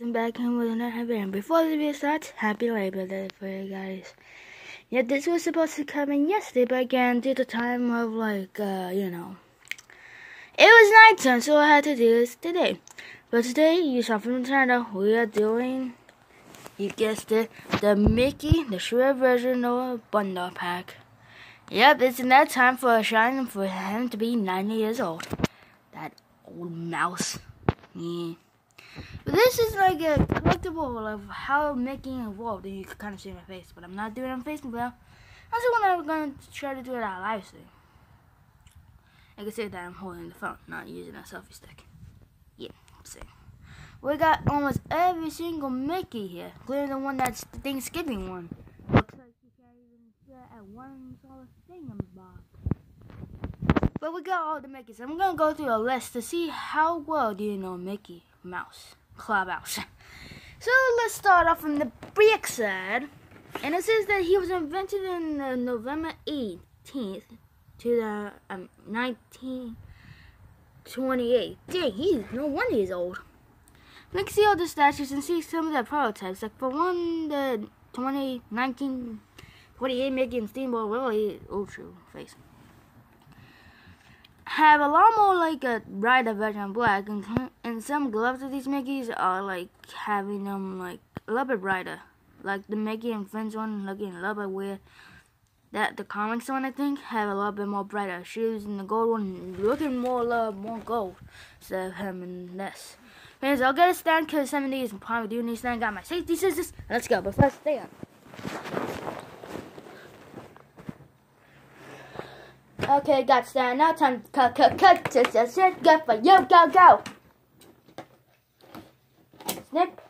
I'm back in with another. And before the video starts, happy Labor Day for you guys. Yeah, this was supposed to come in yesterday, but again, due to time of like, uh, you know, it was nighttime, so I had to do this today. But today, you saw from the we are doing, you guessed it, the Mickey, the Shred version of Bundle Pack. Yep, it's that time for a shine for him to be 90 years old. That old mouse. Yeah. But this is like a collectible of how Mickey evolved. And you can kind of see my face, but I'm not doing it on Facebook now. That's the just gonna, gonna try to do it on live stream. I can say that I'm holding the phone, not using a selfie stick. Yeah, see. We got almost every single Mickey here, including the one that's the Thanksgiving one. Looks like you can't even fit at one solid thing in the box. But we got all the Mickeys. I'm gonna go through a list to see how well do you know Mickey Mouse, Clubhouse. So let's start off from the brick side. And it says that he was invented in uh, November 18th to the um, 1928. Dang, he's no wonder he's old. Let's see all the statues and see some of the prototypes. Like for one, the 20, 1928 Mickey and Steamboat Willie Ultra face have a lot more like a brighter version black, and, and some gloves of these Mickeys are like having them like a little bit brighter. Like the Mickey and Friends one looking a little bit weird. That the comics one I think have a little bit more brighter shoes, and the gold one looking more a more gold instead of him and this. Anyways, I'll get a stand because some of these probably do need stand. Got my safety scissors. Let's go, but first stand. Okay, got stand. Now time to cut, cut, cut. Just, just, just, go for you. Go, go. Snip.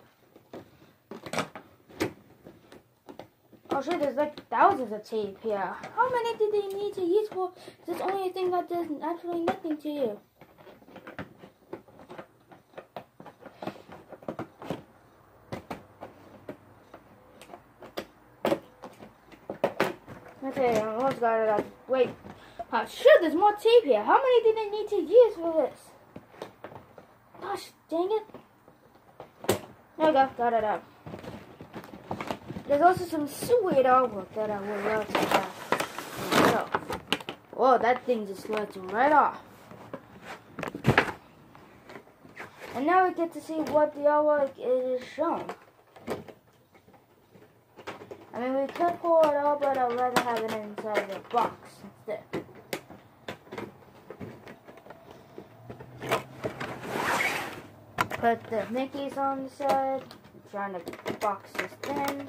Oh shit, there's like thousands of tape here. How many did they need to use for? This only thing that does actually nothing to you. Okay, I almost got it up. Wait. Oh, shit, there's more tape here. How many did they need to use for this? Gosh, dang it. There we go, got it up. There's also some sweet artwork that I would love to have. So, whoa, that thing just slipped right off. And now we get to see what the artwork is shown. I mean, we could pull it out, but I'd rather have it inside the box instead. Put the Mickey's on the side. I'm trying to box this in.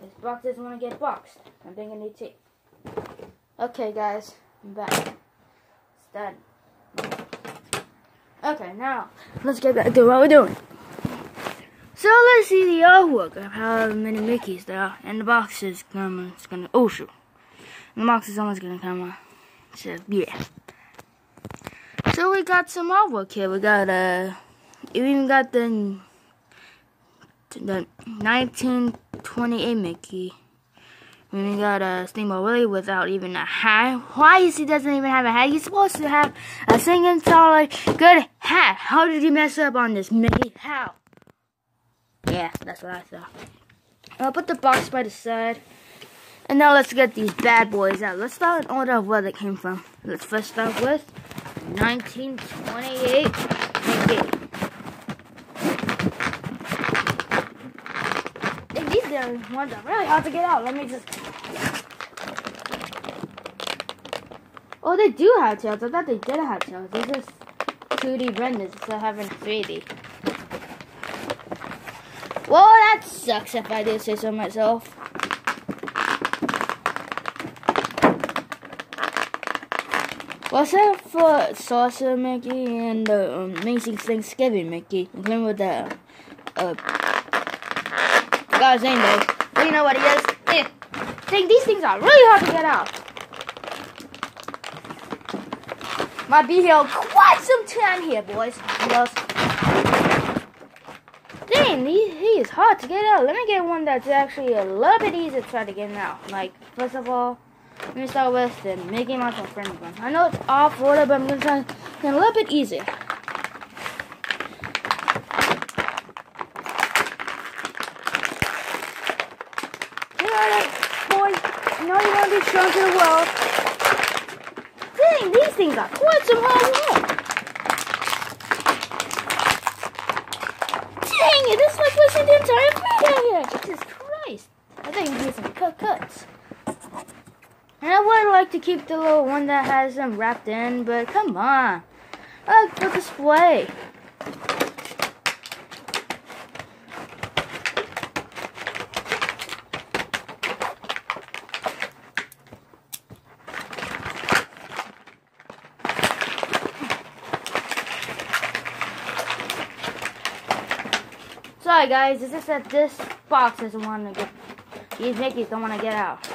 This box doesn't want to get boxed. I think I need tape. Okay, guys, I'm back. It's done. Okay, now let's get back to what we're doing. So let's see the artwork of how many Mickeys there are. And the box is gonna, it's gonna, oh shoot. And the box is almost gonna come out. So, yeah. So we got some artwork here. We got, uh, we even got the, the 1928 Mickey. We got a Steamboat Willie without even a hat. Why is he doesn't even have a hat? He's supposed to have a singing solid good hat. How did he mess up on this, Mickey? How? Yeah, that's what I thought. I'll put the box by the side. And now let's get these bad boys out. Let's start in order of where they came from. Let's first start with 1928 Mickey. These ones are really hard to get out. Let me just... Oh, they do have tails. I thought they did have tails. This is 2D renders instead of having 3D. Well, that sucks if I do say so myself. What's up for Sorcerer Mickey and the Amazing Thanksgiving Mickey? Including with the, uh, God's name though. Well, you know what he is? Eh. Dang, these things are really hard to get out. Might be here quite some time here, boys. Dang, he, he is hard to get out. Let me get one that's actually a little bit easier to try to get out. Like, first of all, Let me start with the Mickey Mouse and Friends one. I know it's off order, but I'm gonna try a little bit easier. Know you want to be shown to the world. Dang, these things are quite some hard work. Dang it, this is like pushing the here. Jesus Christ. I think you do some cut cuts. And I would like to keep the little one that has them wrapped in, but come on. I like the display. Guys, it's just that this box doesn't want to get, these Mickeys don't want to get out.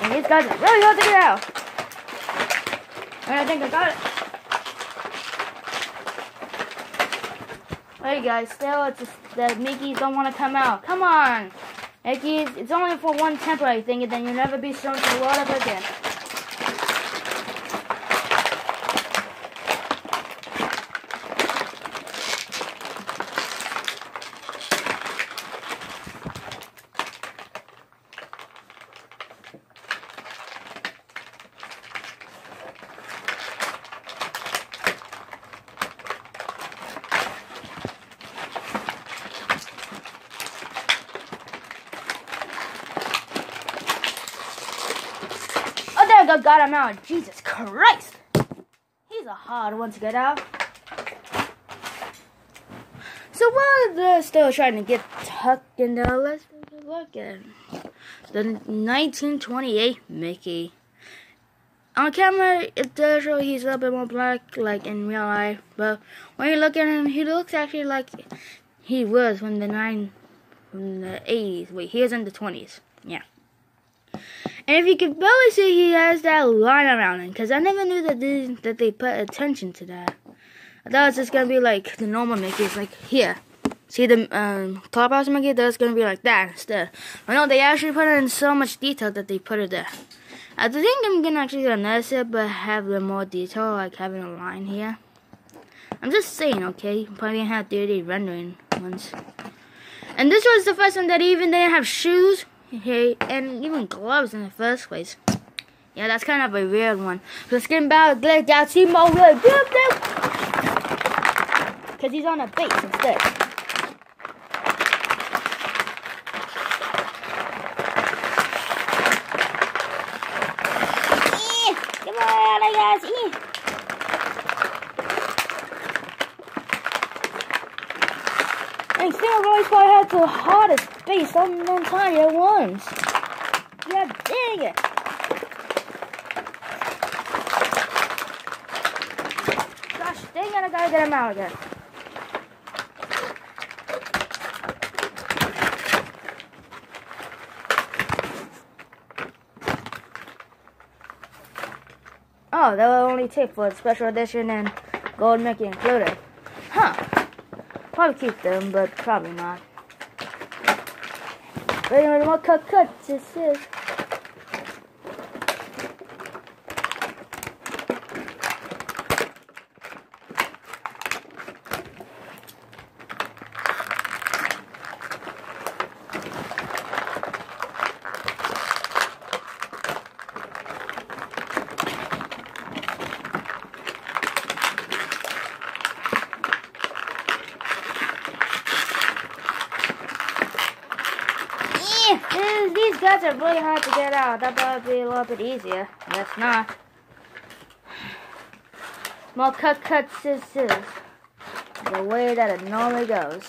And these guys are really hard to get out. And I think I got it. Hey guys, still it's just that Mickeys don't want to come out. Come on! Mickeys, it's only for one temporary thing and then you'll never be shown to the world ever again. Got him out. Jesus Christ. He's a hard one to get out. So while they're still trying to get tucked in there, let's take a look at the 1928 Mickey. On camera, it does show he's a little bit more black, like in real life. But when you look at him, he looks actually like he was from the nine, from the 80s. Wait, he was in the 20s. Yeah. And if you can barely see, he has that line around him. Because I never knew that they, that they put attention to that. I thought it was just going to be like the normal Mickey. It's like here. See the um, clubhouse Mickey? That's going to be like that instead. But no, they actually put it in so much detail that they put it there. I think I'm going to actually gonna notice it, but have the more detail, like having a line here. I'm just saying, okay? Probably gonna have 3D rendering ones. And this was the first one that even didn't have shoes. Okay, and even gloves in the first place. Yeah, that's kind of a weird one. Let's get Glad Galaxy mode really good Because he's on a base instead. Eh, Come on, I guys. Eh. And still always probably had the hardest base on the entire ones. Yeah, dang it. Gosh dang it, I gotta get him out again. Oh, that will only take for special edition and gold Mickey included. Huh. Probably keep them, but probably not. Anyway, what cut cut this is. Eh, these- Are really hard to get out. That would be a little bit easier. That's not. More cut cut scissors. The way that it normally goes.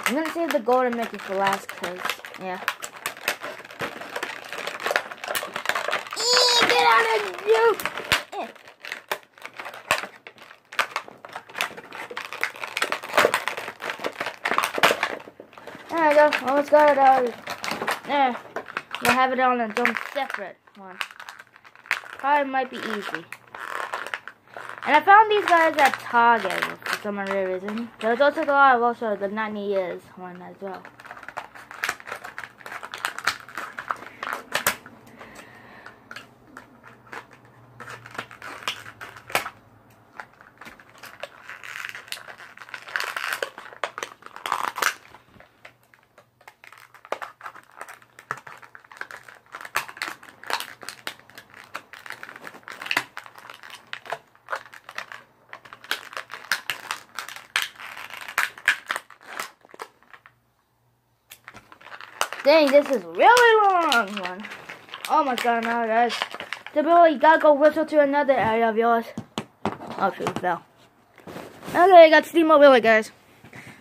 I'm gonna save the golden Mickey for last, cause yeah. Eh, Get out of you! Eh. There we go. Almost got it out. There. We'll have it on its own separate one. Probably might be easy. And I found these guys at Target for some reason. There's also a lot of also the 90 years one as well. Dang, this is really long one. Oh my god, now guys. The you gotta go whistle to another area of yours. Oh shoot, fell. Okay, I got Willie, guys.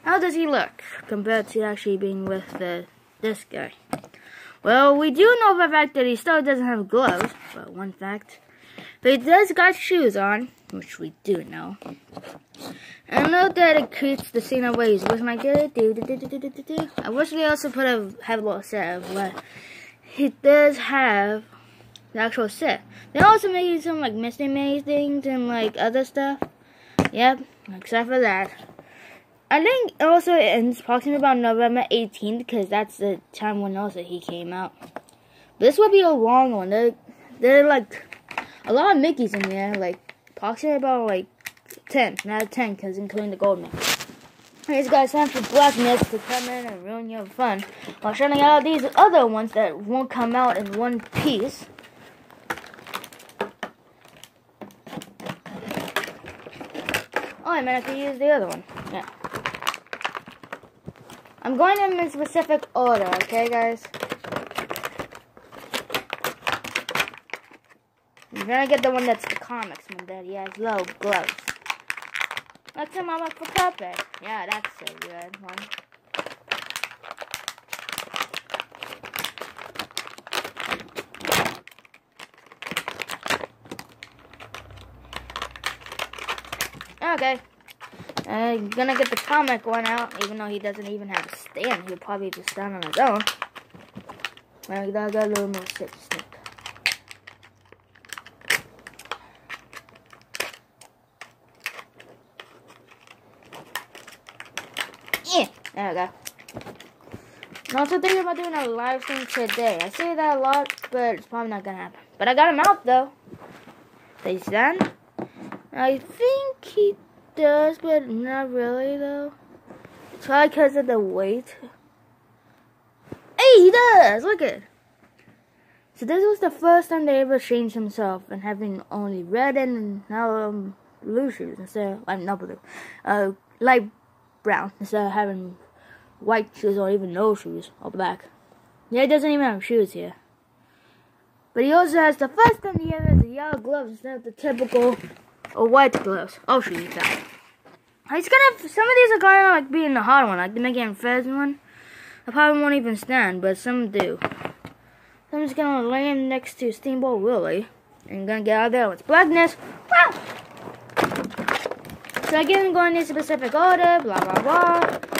How does he look compared to actually being with the this guy? Well, we do know a fact that he still doesn't have gloves, but one fact. But he does got shoes on, which we do know. I know that it creates the scene of ways. Was my good? I wish they also put a have a little set of what he does have the actual set. They're also making some like Misty Maze things and like other stuff. Yep, except for that. I think also it ends approximately about November 18th because that's the time when also he came out. This would be a long one. They're, they're like a lot of Mickeys in there, like approximately about like 10, not 10 because including the gold man. These guys time for blackness to come in and ruin your fun while shutting out these other ones that won't come out in one piece. Oh, I meant I could use the other one. Yeah. I'm going in specific order, okay, guys? You're gonna get the one that's the comics one that he has low gloves. That's I look for puppet. Yeah, that's a good one. Okay. I'm gonna get the comic one out, even though he doesn't even have a stand. He'll probably just stand on his own. Well, gotta go a little more sneak. We. I'm also thinking about doing a live stream today. I say that a lot, but it's probably not gonna happen. But I got him out though. They stand. I think he does, but not really though. It's probably because of the weight. Hey, he does! Look at So this was the first time they ever changed himself and having only red and now um, blue shoes instead of, I'm not blue, uh, light brown instead of having white shoes or even no shoes on black. Yeah, he doesn't even have shoes here. But he also has the first time he ever has the yellow gloves instead of the typical or white gloves. Oh shoot, out. He's gonna. have, Some of these are gonna like being the hard one, like the and Fez one. I probably won't even stand, but some do. So I'm just gonna him next to Steamboat Willie and gonna get out of there with blackness. Wow! So again, going in specific order, blah blah blah.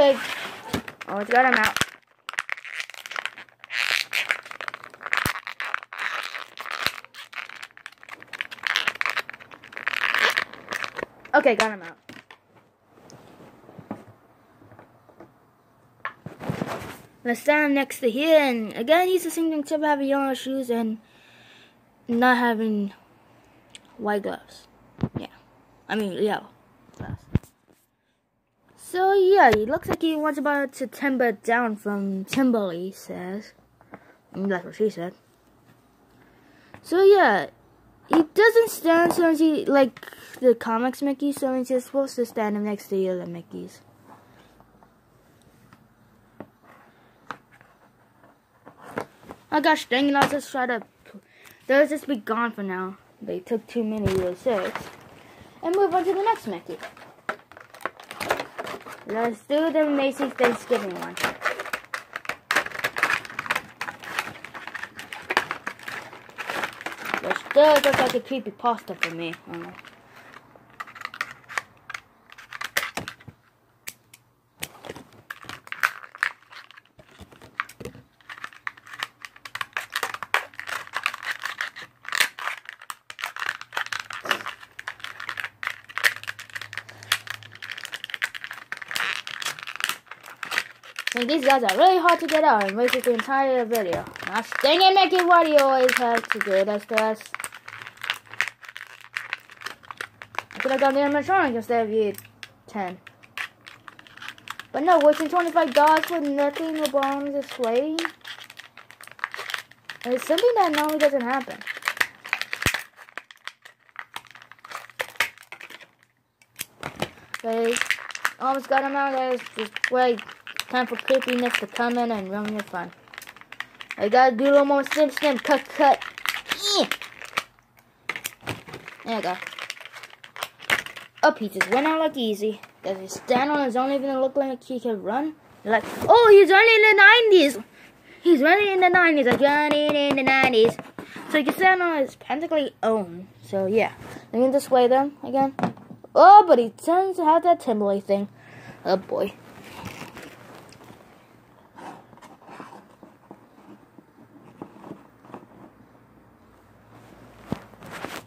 Okay. Oh, it's got him out. Okay, got him out. Let's stand next to here, and again, he's the same thing except having yellow shoes and not having white gloves. Yeah. I mean, yellow. Yeah, he looks like he wants about to timber down from Timberly says. I mean, that's what she said. So yeah, he doesn't stand so he like the comics Mickey, so he's just supposed to stand him next to the other Mickeys. Oh gosh dang it, I'll just try to they'll just be gone for now. They took too many of those six. And move on to the next Mickey. Let's do the Macy's Thanksgiving one. Which does look like a creepy pasta for me. Like these guys are really hard to get out and waste the entire video. Now dang it, why do you always have to do this to us? I could have done the animatronic instead of you 10. But no, wasting $25 for nothing the display. It's something that normally doesn't happen. Guys, almost got him out, guys. Just wait. Time for creepiness to come in and ruin your fun. I gotta do a little more snip, snip, cut, cut. Yeah. There you go. Up, he just went out like easy. Does he stand on his own even look like he can run? Like, oh, he's running in the 90s. He's running in the 90s, like running in the 90s. So he can stand on his practically own. So yeah, let me display them again. Oh, but he tends to have that Timberlake thing. Oh boy.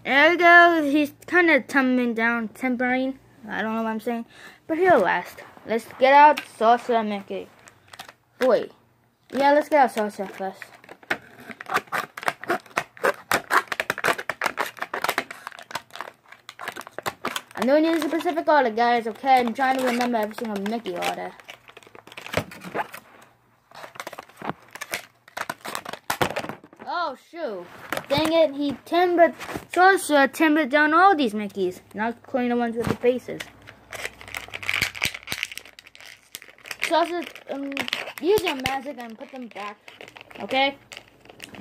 There we go. He's kind of tumbling down, tempering. I don't know what I'm saying. But he'll last. Let's get out Salsa Mickey. Boy. Yeah, let's get out Salsa first. I'm doing this specific order, guys, okay? I'm trying to remember every single Mickey order. Oh, shoot. Dang it, he timbered Salsa timbered down all these Mickeys, not including the ones with the faces. Salsa, um, use your magic and put them back, okay?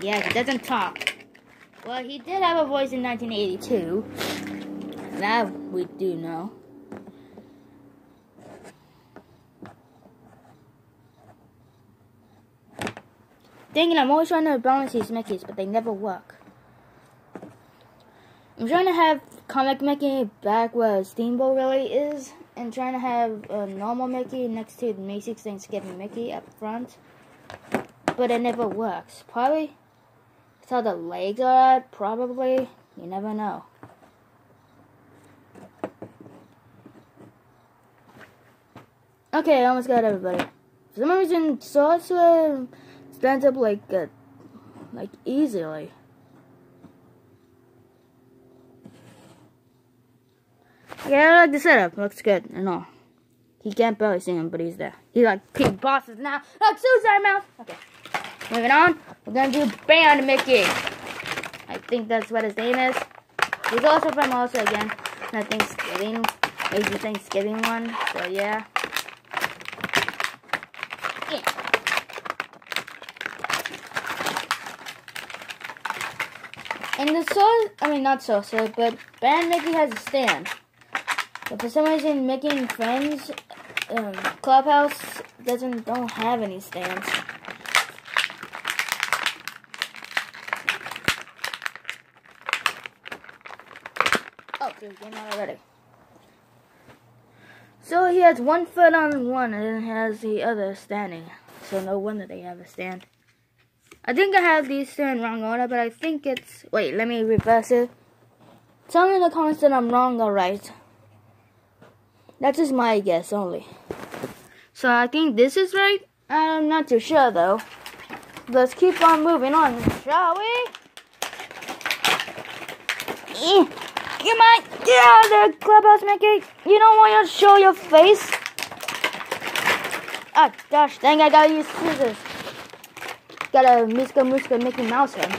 Yeah, he doesn't talk. Well, he did have a voice in 1982. That we do know. Dang it, I'm always trying to balance these Mickeys, but they never work. I'm trying to have comic Mickey back where Steamboat Willie is, and trying to have a normal Mickey next to the Macy's Thanksgiving Mickey up front. But it never works. Probably it's how the legs are at, probably. You never know. Okay, I almost got everybody. For some reason, Sorcerer stands up like, uh, like easily. Yeah, I like the setup. Looks good and all. He can't barely see him, but he's there. He's like big bosses now. Like suicide mouse. Okay. Moving on. We're gonna do Band Mickey. I think that's what his name is. He's also from also again. The Thanksgiving. Maybe Thanksgiving one. So yeah. And the sauce, I mean not salsa, but Band Mickey has a stand. But for some reason, making friends, um, Clubhouse doesn't don't have any stands. Oh, there's game out already. So he has one foot on one and then has the other standing. So no wonder they have a stand. I think I have these two in wrong order, but I think it's... Wait, let me reverse it. Tell me in the comments that I'm wrong or right. That's just my guess only. So I think this is right. I'm not too sure though. Let's keep on moving on, shall we? Eh, come on, get out of there, Clubhouse Mickey. You don't want to show your face. Ah, gosh, dang, I gotta use scissors. Got a Meeska Mooska Mickey Mouse head.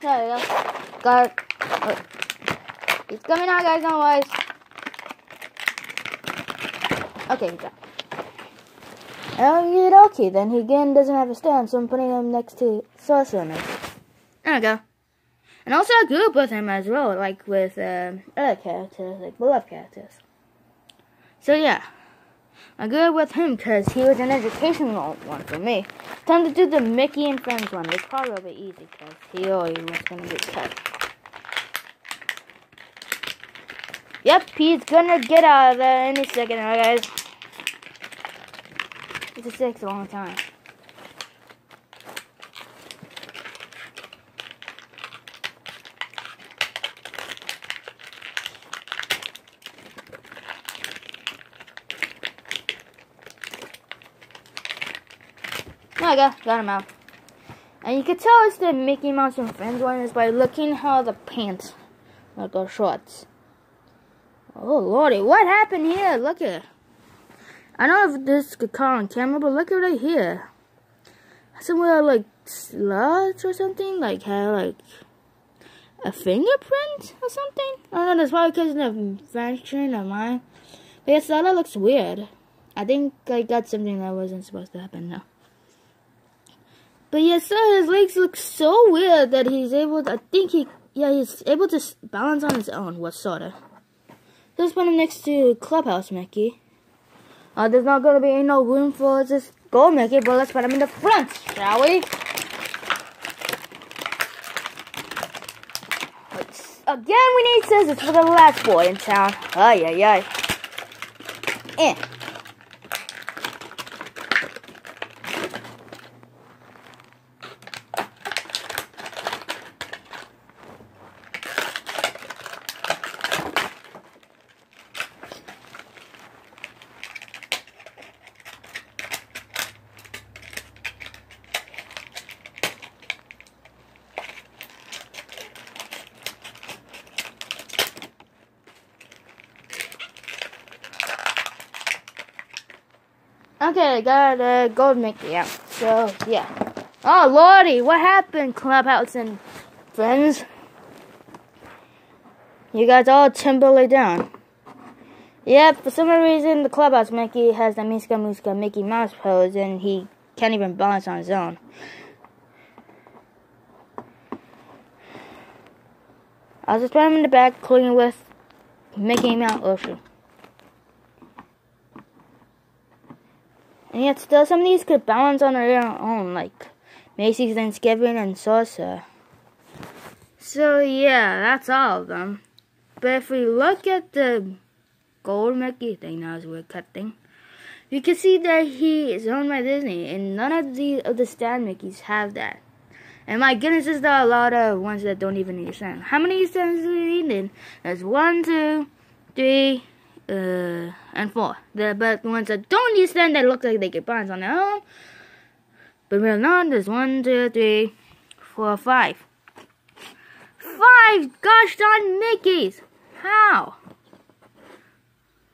There we go. Got uh, He's coming out, guys, worry. Okay, good job. Okie dokie, then he again doesn't have a stand, so I'm putting him next to Sorcerer. There we go. And also I grew up with him as well, like with uh, other characters, like beloved characters. So yeah, I grew up with him because he was an educational one for me. Time to do the Mickey and Friends one. It's probably will be easy because he always was gonna get cut. Yep, he's gonna get out of there any second, alright guys. It just takes a long time. I got, got him out. And you can tell it's the Mickey Mouse and Friends one is by looking how the pants, like the shorts. Oh lordy, what happened here? Look at I don't know if this could caught on camera, but look at right here. Somewhere like sluts or something, like had like a fingerprint or something. I don't know, that's probably because of the fraction of mine. But yes, that looks weird. I think I got something that wasn't supposed to happen now. But yes, so his legs look so weird that he's able to, I think he, yeah, he's able to balance on his own, what sorta. Let's put him next to Clubhouse Mickey. Uh, there's not gonna be no room for this gold Mickey, but let's put him in the front, shall we? Again, we need scissors for the last boy in town. Ay, ay, ay. Eh. Okay, I got a gold Mickey out. So, yeah. Oh, lordy, what happened, Clubhouse and friends? You guys all timberly down. Yep, for some reason, the Clubhouse Mickey has the Meeska Mooska Mickey Mouse pose, and he can't even balance on his own. I was just him in the back, cleaning with Mickey Mouse oh, Ocean. Yet still some of these could balance on their own, like Macy's Thanksgiving and Salsa. So yeah, that's all of them. But if we look at the gold Mickey thing, that was weird cut thing. You can see that he is owned by Disney, and none of the of the stand Mickeys have that. And my goodness, is there a lot of ones that don't even need a stand. How many stands do we need? Then? There's one, two, three, uh, and four. The but the ones that don't use them, that look like they get bonds on their own. But real not. There's one, two, three, four, five. Five gosh darn Mickeys! How?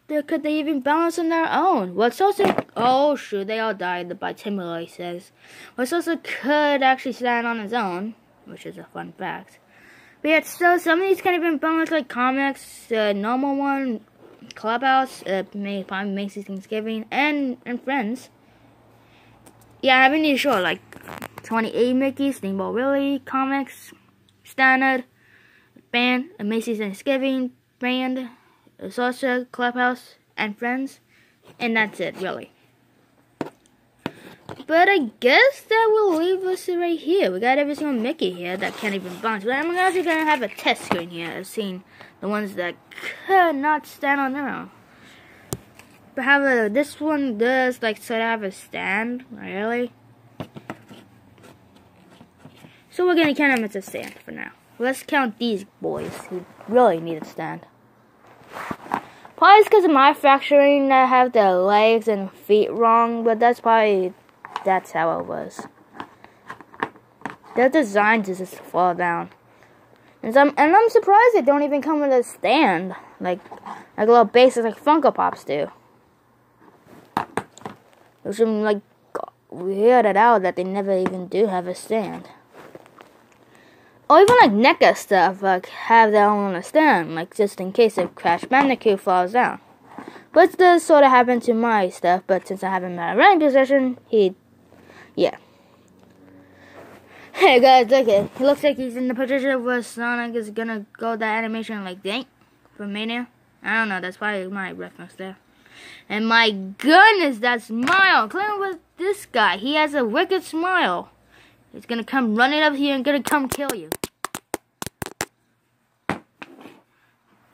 They, could they even balance on their own? Well, also oh shoot, they all died. By Timberlake says. Well, also could actually stand on his own, which is a fun fact. But yet still, some of these can't even balance like comics. The uh, normal one Clubhouse, uh, May probably Macy's Thanksgiving, and and Friends. Yeah, I haven't really sure like 28 Mickey, Steamboat Willie, Comics, Standard, Band, Macy's Thanksgiving, Band, Salsa, Clubhouse, and Friends, and that's it really. But I guess that will leave us right here. We got every single Mickey here that can't even bounce. But I'm actually to have a test screen here. I've seen the ones that could not stand on their own. But however, this one does like sort of have a stand, really. So we're gonna count them as a stand for now. Let's count these boys who really need a stand. Probably because of my fracturing, I have the legs and feet wrong, but that's probably that's how it was. They're designed to just fall down. And I'm, and I'm surprised they don't even come with a stand. Like, like a little bases like Funko Pops do. Which I'm like weirded out that they never even do have a stand. Or even like NECA stuff, like have their own stand, like just in case if Crash Bandicoot falls down. Which does sort of happen to my stuff, but since I haven't met a running position, he, yeah. Hey guys, look it. He looks like he's in the position where Sonic is gonna go that animation like dang from Mania. I don't know, that's probably my reference there. And my goodness, that smile. Clean with this guy. He has a wicked smile. He's gonna come running up here and gonna come kill you. But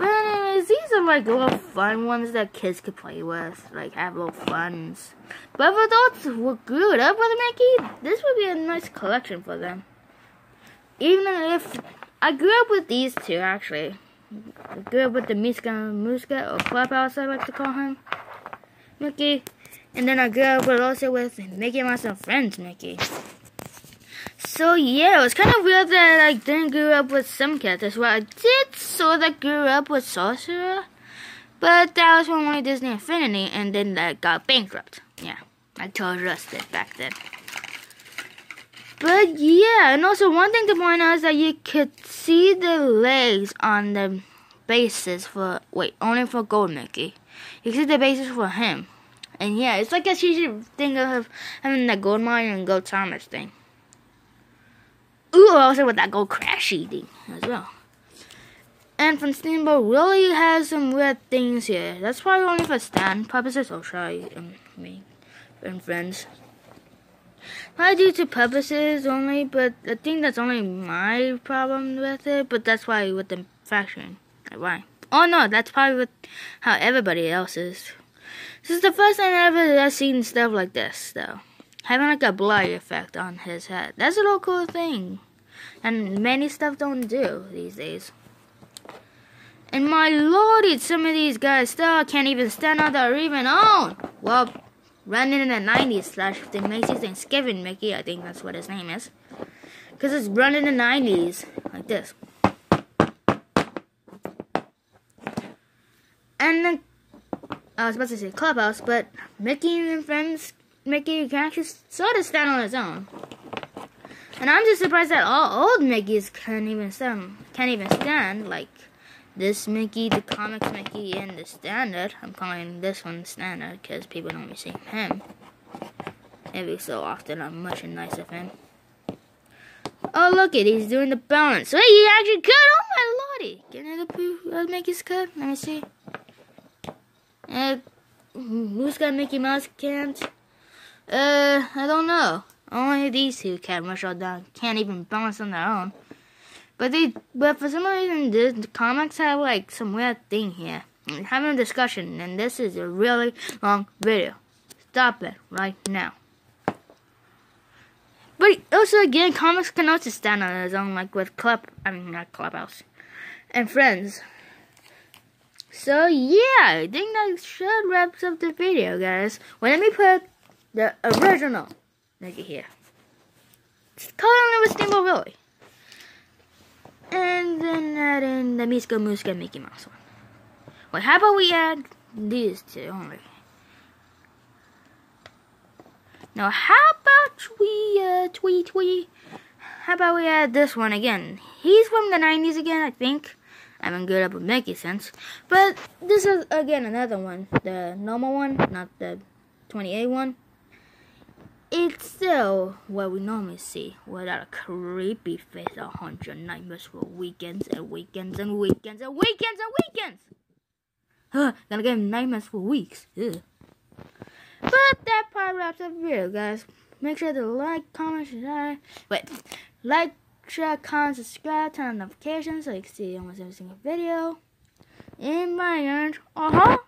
anyways, these are like little fun ones that kids could play with. Like have little funs. But for adults were good, huh, Brother Mickey? This would be a nice collection for them. Even if I grew up with these two actually. I grew up with the Meeska Mooska or Clubhouse I like to call him. Mickey. And then I grew up with also with Mickey and Friends Mickey. So yeah, it was kind of weird that I didn't grow up with some characters. Well, I did sort of grew up with Sorcerer, but that was when only Disney Infinity, and then that got bankrupt. Yeah, I told Rusted back then. But yeah, and also one thing to point out is that you could see the legs on the bases for wait only for Gold Mickey. You see the bases for him. And yeah, it's like a cheesy thing of having that gold mine and gold Thomas thing. Ooh, also with that gold crashy thing as well. And from Steamboat Willie has some weird things here. That's probably only for stand purposes. I'll show and me and friends. I do to purposes only, but I think that's only my problem with it. But that's why with the faction. Why? Oh no, that's probably with how everybody else is. This is the first time ever have seen stuff like this, though. Having like a blurry effect on his head. That's a little cool thing. And many stuff don't do these days. And my lordy, some of these guys still can't even stand on their even own. Well, running in the 90s slash the Macy's Thanksgiving Mickey, I think that's what his name is. Because it's running in the 90s, like this. And then I was about to say clubhouse, but Mickey and friends, Mickey can actually sort of stand on his own. And I'm just surprised that all old Mickeys can't even stand, can't even stand like this Mickey, the comics Mickey, and the standard. I'm calling this one standard because people don't see him. Every so often, I'm much nice of him. Oh, look it, he's doing the balance. Wait, he actually cut. Oh my lordy! Can I poo uh, Mickey's cut? Let me see. Uh, who's got Mickey Mouse can't? Uh, I don't know. Only these two rush all down. Can't even balance on their own. But they, but for some reason, the, comics have like some weird thing here. I'm having a discussion, and this is a really long video. Stop it right now. But also, again, comics can also stand on its own, like with Club, I mean, not Clubhouse, and Friends. So yeah, I think that should wraps up the video, guys. Well, let me put the original nigga here. It's currently with Steamboat Willie. And then add in the Meeska Mooska Mickey Mouse one. Well, how about we add these two only? Now, how about we, uh, tweet, tweet? How about we add this one again? He's from the 90s again, I think. I haven't good up with Mickey since. But this is again another one. The normal one, not the 28 one. It's still what we normally see without a creepy face a hundred nightmares for weekends and weekends and weekends and weekends and weekends. Huh, gonna get nightmares for weeks. Ugh. But that part wraps up video, guys. Make sure to like, comment, share. Wait, like, share, comment, subscribe, turn on notifications so you can see almost every single video. In my end, uh huh.